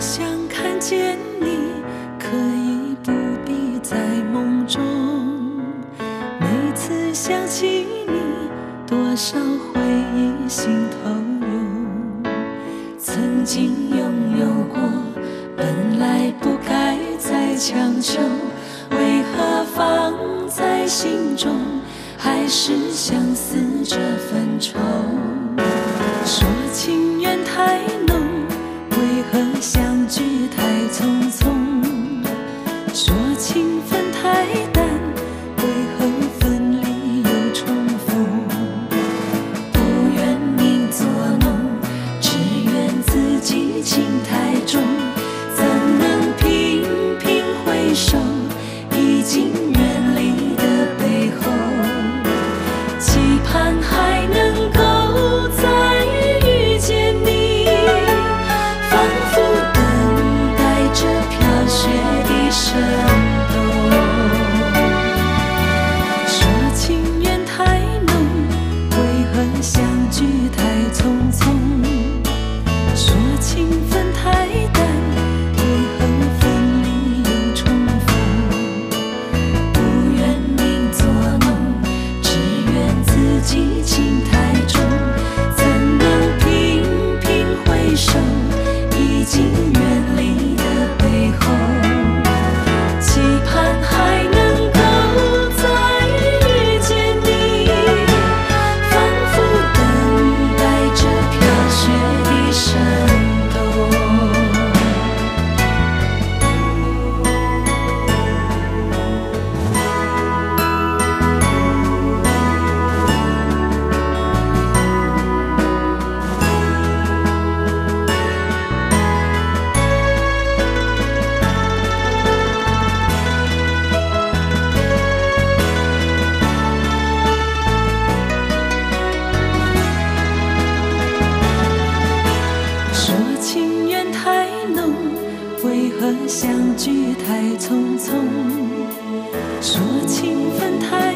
想看见你，可以不必在梦中。每次想起你，多少回忆心头涌。曾经拥有过，本来不该再强求，为何放在心中，还是相思这份愁？说情缘太和，相聚太匆匆？说情相聚太匆匆？说情分太，